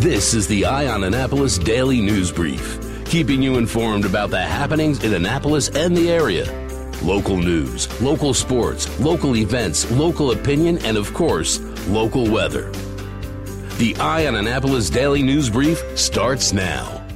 This is the Eye on Annapolis Daily News Brief, keeping you informed about the happenings in Annapolis and the area. Local news, local sports, local events, local opinion, and of course, local weather. The Eye on Annapolis Daily News Brief starts now.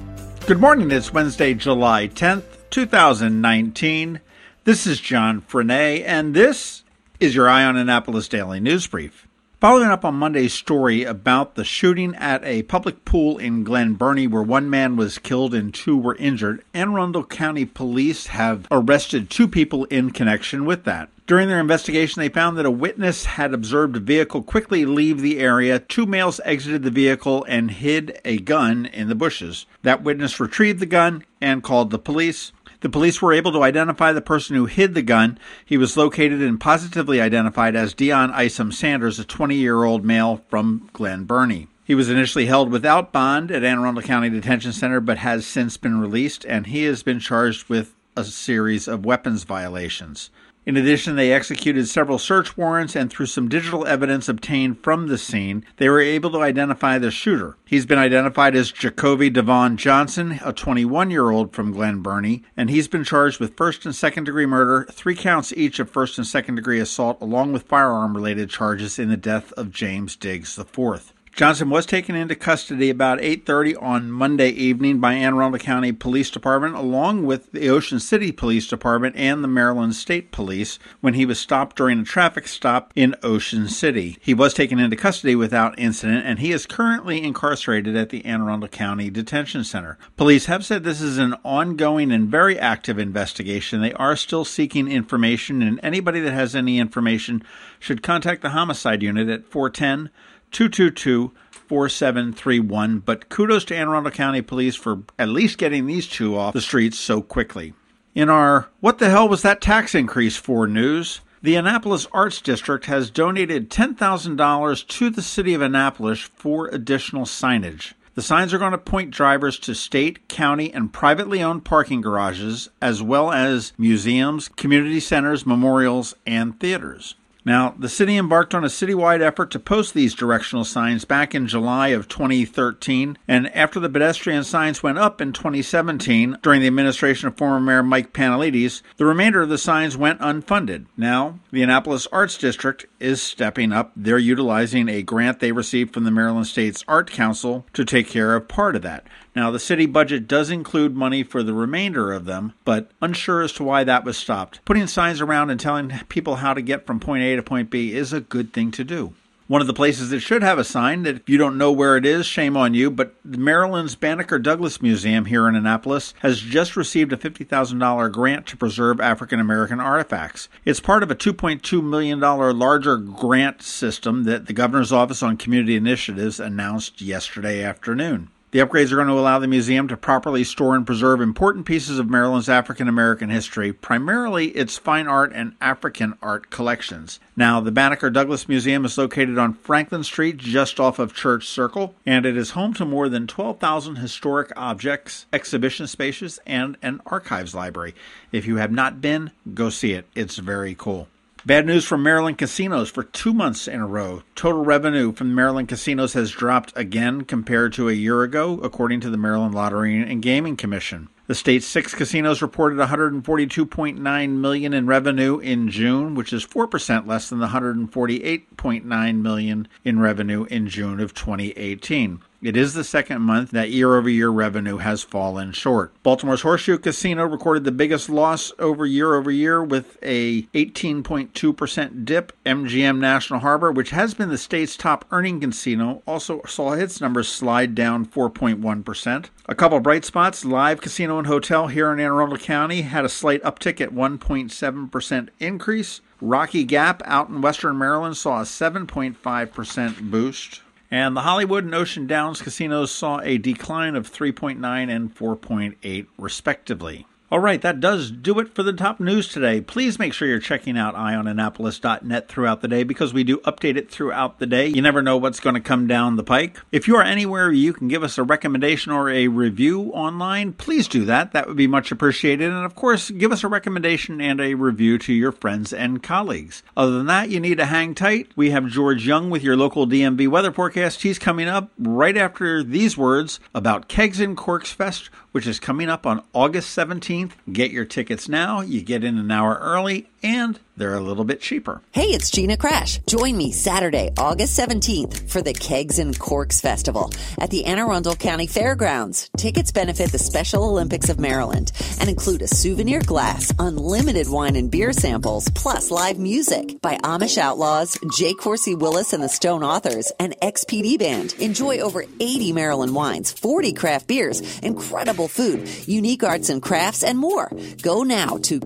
Good morning. It's Wednesday, July 10th, 2019. This is John Frenaye, and this is your Eye on Annapolis Daily News Brief. Following up on Monday's story about the shooting at a public pool in Glen Burnie, where one man was killed and two were injured, Anne Arundel County Police have arrested two people in connection with that. During their investigation, they found that a witness had observed a vehicle quickly leave the area. Two males exited the vehicle and hid a gun in the bushes. That witness retrieved the gun and called the police. The police were able to identify the person who hid the gun. He was located and positively identified as Dion Isom Sanders, a 20 year old male from Glen Burnie. He was initially held without bond at Anne Arundel County Detention Center, but has since been released, and he has been charged with a series of weapons violations. In addition, they executed several search warrants, and through some digital evidence obtained from the scene, they were able to identify the shooter. He's been identified as Jacoby Devon Johnson, a 21 year old from Glen Burnie, and he's been charged with first and second degree murder, three counts each of first and second degree assault, along with firearm related charges in the death of James Diggs IV. Johnson was taken into custody about 8:30 on Monday evening by Anne Arundel County Police Department along with the Ocean City Police Department and the Maryland State Police when he was stopped during a traffic stop in Ocean City. He was taken into custody without incident and he is currently incarcerated at the Anne Arundel County Detention Center. Police have said this is an ongoing and very active investigation. They are still seeking information and anybody that has any information should contact the homicide unit at 410 222 4731. But kudos to Anne Arundel County Police for at least getting these two off the streets so quickly. In our What the Hell Was That Tax Increase For news, the Annapolis Arts District has donated $10,000 to the city of Annapolis for additional signage. The signs are going to point drivers to state, county, and privately owned parking garages, as well as museums, community centers, memorials, and theaters. Now, the city embarked on a citywide effort to post these directional signs back in July of 2013, and after the pedestrian signs went up in 2017 during the administration of former Mayor Mike Pantelides, the remainder of the signs went unfunded. Now, the Annapolis Arts District is stepping up. They're utilizing a grant they received from the Maryland State's Art Council to take care of part of that. Now, the city budget does include money for the remainder of them, but unsure as to why that was stopped. Putting signs around and telling people how to get from point A to point B is a good thing to do. One of the places that should have a sign that if you don't know where it is, shame on you, but Maryland's Banneker Douglass Museum here in Annapolis has just received a $50,000 grant to preserve African American artifacts. It's part of a $2.2 million larger grant system that the Governor's Office on Community Initiatives announced yesterday afternoon. The upgrades are going to allow the museum to properly store and preserve important pieces of Maryland's African American history, primarily its fine art and African art collections. Now, the Banneker Douglass Museum is located on Franklin Street, just off of Church Circle, and it is home to more than 12,000 historic objects, exhibition spaces, and an archives library. If you have not been, go see it. It's very cool. Bad news from Maryland casinos for two months in a row. Total revenue from Maryland casinos has dropped again compared to a year ago, according to the Maryland Lottery and Gaming Commission. The state's six casinos reported 142.9 million in revenue in June, which is 4% less than the 148.9 million in revenue in June of 2018. It is the second month that year over year revenue has fallen short. Baltimore's Horseshoe Casino recorded the biggest loss over year over year with a 18.2% dip. MGM National Harbor, which has been the state's top earning casino, also saw its numbers slide down 4.1%. A couple bright spots, Live Casino and Hotel here in Anne Arundel County had a slight uptick at 1.7% increase. Rocky Gap out in western Maryland saw a 7.5% boost. And the Hollywood and Ocean Downs casinos saw a decline of 3.9 and 4.8 respectively. All right, that does do it for the top news today. Please make sure you're checking out eyeonannapolis.net throughout the day because we do update it throughout the day. You never know what's going to come down the pike. If you are anywhere you can give us a recommendation or a review online, please do that. That would be much appreciated. And of course, give us a recommendation and a review to your friends and colleagues. Other than that, you need to hang tight. We have George Young with your local DMV weather forecast. He's coming up right after these words about Kegs and Corks Fest which is coming up on August 17th. Get your tickets now. You get in an hour early and they're a little bit cheaper. Hey, it's Gina Crash. Join me Saturday, August 17th for the Kegs and Corks Festival at the Anne Arundel County Fairgrounds. Tickets benefit the Special Olympics of Maryland and include a souvenir glass, unlimited wine and beer samples, plus live music by Amish Outlaws, J. Coursey Willis and the Stone Authors, and XPD Band. Enjoy over 80 Maryland wines, 40 craft beers, incredible food, unique arts and crafts, and more. Go now to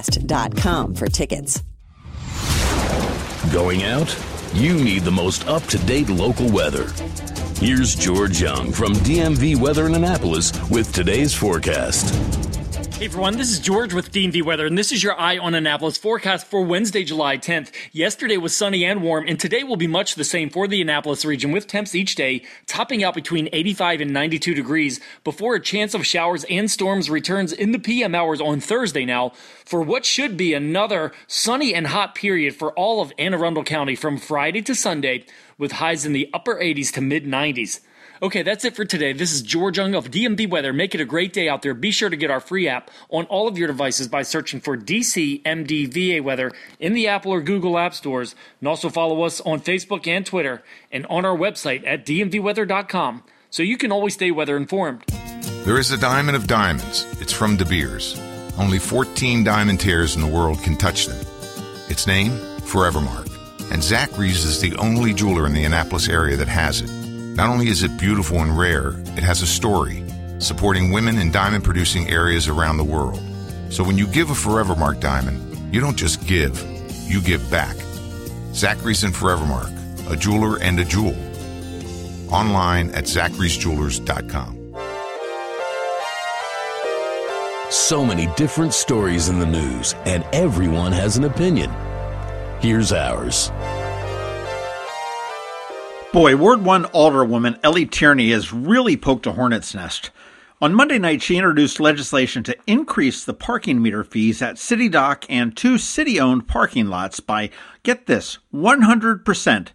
kegsandcorksfest.com for tickets. Going out? You need the most up to date local weather. Here's George Young from DMV Weather in Annapolis with today's forecast. Hey everyone, this is George with DMV Weather, and this is your Eye on Annapolis forecast for Wednesday, July 10th. Yesterday was sunny and warm, and today will be much the same for the Annapolis region, with temps each day topping out between 85 and 92 degrees before a chance of showers and storms returns in the PM hours on Thursday now for what should be another sunny and hot period for all of Anne Arundel County from Friday to Sunday, with highs in the upper 80s to mid 90s. Okay, that's it for today. This is George Young of DMV Weather. Make it a great day out there. Be sure to get our free app on all of your devices by searching for DC MDVA Weather in the Apple or Google App Stores. And also follow us on Facebook and Twitter and on our website at dmvweather.com so you can always stay weather informed. There is a diamond of diamonds. It's from De Beers. Only 14 diamond tears in the world can touch them. Its name, Forevermark. And Zachary's is the only jeweler in the Annapolis area that has it. Not only is it beautiful and rare, it has a story supporting women in diamond producing areas around the world. So when you give a Forevermark diamond, you don't just give, you give back. Zachary's and Forevermark, a jeweler and a jewel. Online at zacharysjewelers.com. So many different stories in the news, and everyone has an opinion. Here's ours. Boy, Ward 1 Alderwoman Ellie Tierney has really poked a hornet's nest. On Monday night, she introduced legislation to increase the parking meter fees at City Dock and two city owned parking lots by, get this, 100%.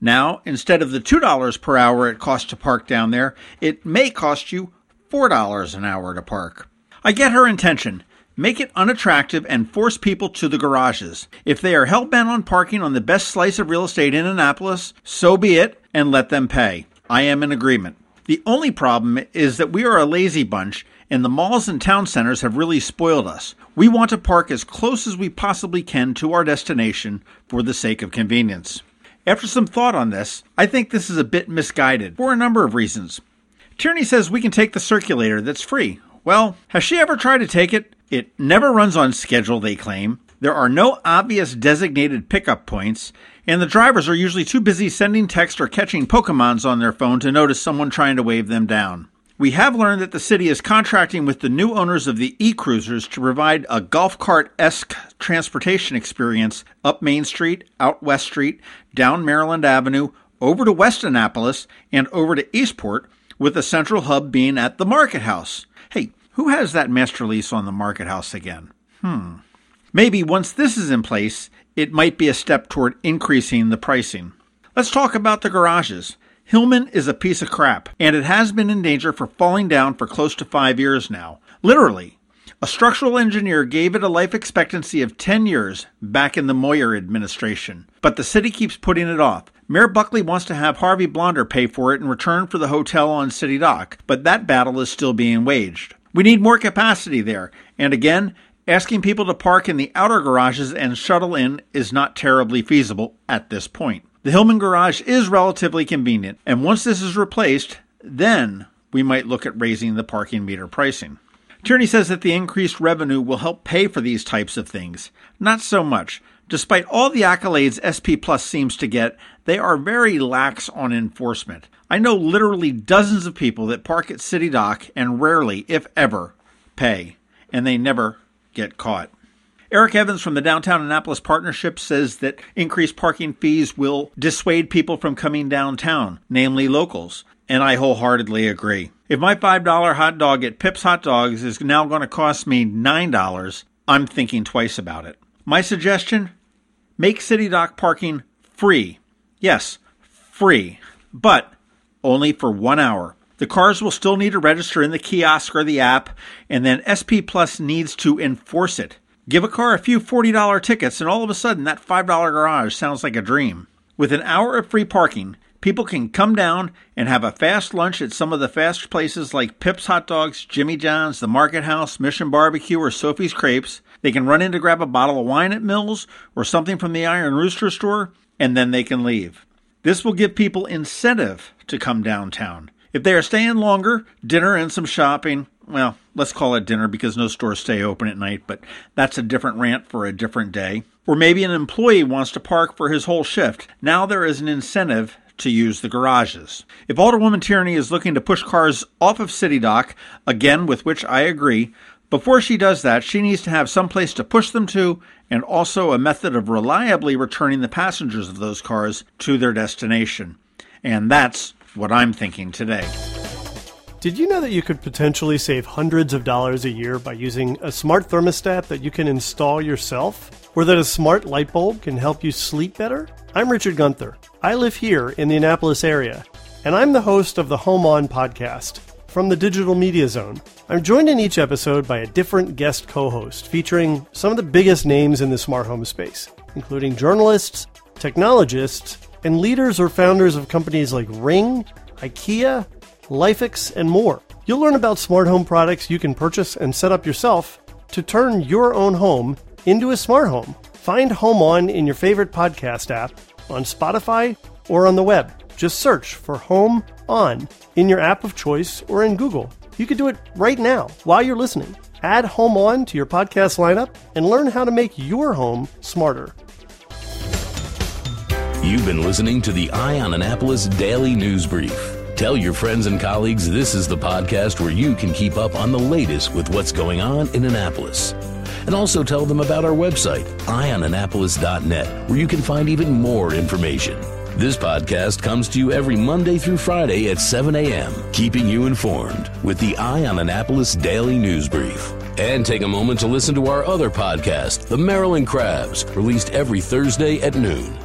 Now, instead of the $2 per hour it costs to park down there, it may cost you $4 an hour to park. I get her intention. Make it unattractive and force people to the garages. If they are hell bent on parking on the best slice of real estate in Annapolis, so be it, and let them pay. I am in agreement. The only problem is that we are a lazy bunch, and the malls and town centers have really spoiled us. We want to park as close as we possibly can to our destination for the sake of convenience. After some thought on this, I think this is a bit misguided for a number of reasons. Tierney says we can take the circulator that's free. Well, has she ever tried to take it? It never runs on schedule, they claim. There are no obvious designated pickup points, and the drivers are usually too busy sending text or catching Pokemons on their phone to notice someone trying to wave them down. We have learned that the city is contracting with the new owners of the e cruisers to provide a golf cart esque transportation experience up Main Street, out West Street, down Maryland Avenue, over to West Annapolis, and over to Eastport, with the central hub being at the Market House. Who has that master lease on the Market House again? Hmm. Maybe once this is in place, it might be a step toward increasing the pricing. Let's talk about the garages. Hillman is a piece of crap, and it has been in danger for falling down for close to five years now. Literally. A structural engineer gave it a life expectancy of 10 years back in the Moyer administration, but the city keeps putting it off. Mayor Buckley wants to have Harvey Blonder pay for it in return for the hotel on City Dock, but that battle is still being waged. We need more capacity there, and again, asking people to park in the outer garages and shuttle in is not terribly feasible at this point. The Hillman garage is relatively convenient, and once this is replaced, then we might look at raising the parking meter pricing. Tierney says that the increased revenue will help pay for these types of things. Not so much. Despite all the accolades SP Plus seems to get, they are very lax on enforcement. I know literally dozens of people that park at City Dock and rarely, if ever, pay, and they never get caught. Eric Evans from the Downtown Annapolis Partnership says that increased parking fees will dissuade people from coming downtown, namely locals, and I wholeheartedly agree. If my $5 hot dog at Pip's Hot Dogs is now going to cost me $9, I'm thinking twice about it. My suggestion make City Dock parking free. Yes, free, but only for one hour. The cars will still need to register in the kiosk or the app, and then SP Plus needs to enforce it. Give a car a few $40 tickets, and all of a sudden that $5 garage sounds like a dream. With an hour of free parking, people can come down and have a fast lunch at some of the fast places like Pip's Hot Dogs, Jimmy John's, the Market House, Mission Barbecue, or Sophie's Crepes. They can run in to grab a bottle of wine at Mills or something from the Iron Rooster store, and then they can leave. This will give people incentive to come downtown. If they are staying longer, dinner and some shopping, well, let's call it dinner because no stores stay open at night, but that's a different rant for a different day. Or maybe an employee wants to park for his whole shift. Now there is an incentive to use the garages. If Alderwoman Tierney is looking to push cars off of City Dock, again with which I agree, before she does that, she needs to have some place to push them to and also a method of reliably returning the passengers of those cars to their destination. And that's what I'm thinking today. Did you know that you could potentially save hundreds of dollars a year by using a smart thermostat that you can install yourself? Or that a smart light bulb can help you sleep better? I'm Richard Gunther. I live here in the Annapolis area, and I'm the host of the Home On podcast from the Digital Media Zone. I'm joined in each episode by a different guest co host featuring some of the biggest names in the smart home space, including journalists, technologists, and leaders or founders of companies like Ring, IKEA, LIFX, and more. You'll learn about smart home products you can purchase and set up yourself to turn your own home into a smart home. Find Home On in your favorite podcast app, on Spotify, or on the web. Just search for Home On in your app of choice or in Google. You can do it right now while you're listening. Add Home On to your podcast lineup and learn how to make your home smarter. You've been listening to the Eye on Annapolis Daily News Brief. Tell your friends and colleagues this is the podcast where you can keep up on the latest with what's going on in Annapolis. And also tell them about our website, eyeonannapolis.net, where you can find even more information. This podcast comes to you every Monday through Friday at 7 a.m., keeping you informed with the Eye on Annapolis Daily News Brief. And take a moment to listen to our other podcast, The Maryland Crabs, released every Thursday at noon.